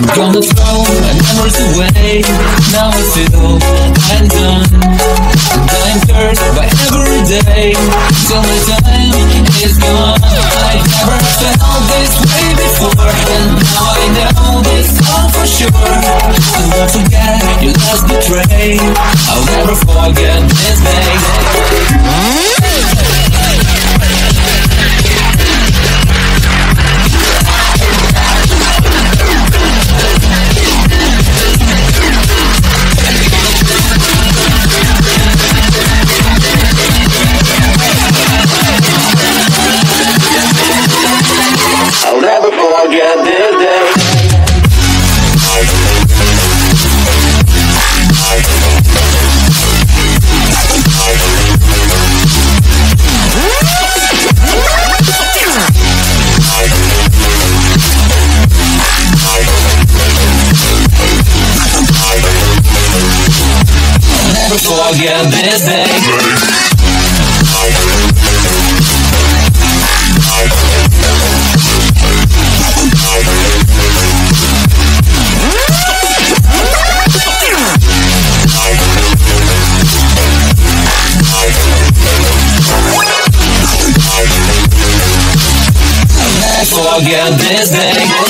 I'm gonna throw my memories away. Now I feel I'm done. I'm cursed by every day. Till my time is gone. I never felt this way before. And now I know this all for sure. I won't forget your last betray. I'll never forget this day. Day. I'll never forget this day.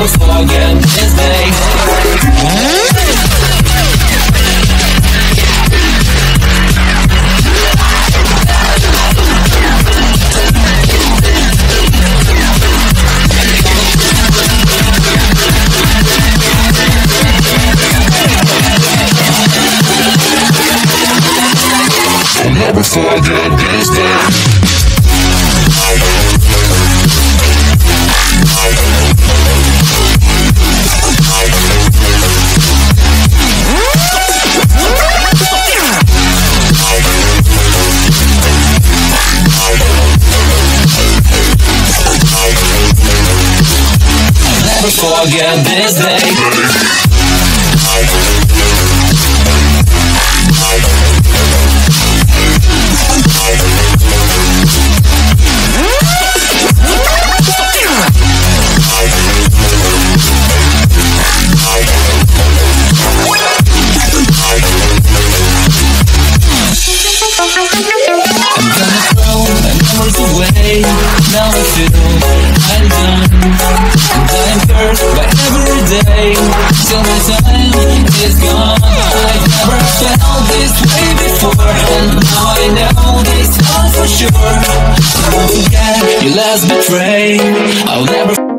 This day. I'll never forget this day. Forget this day. Day. Till my time is gone. I've never felt this way before. And now I know this all for sure. I won't forget your last betray. I'll never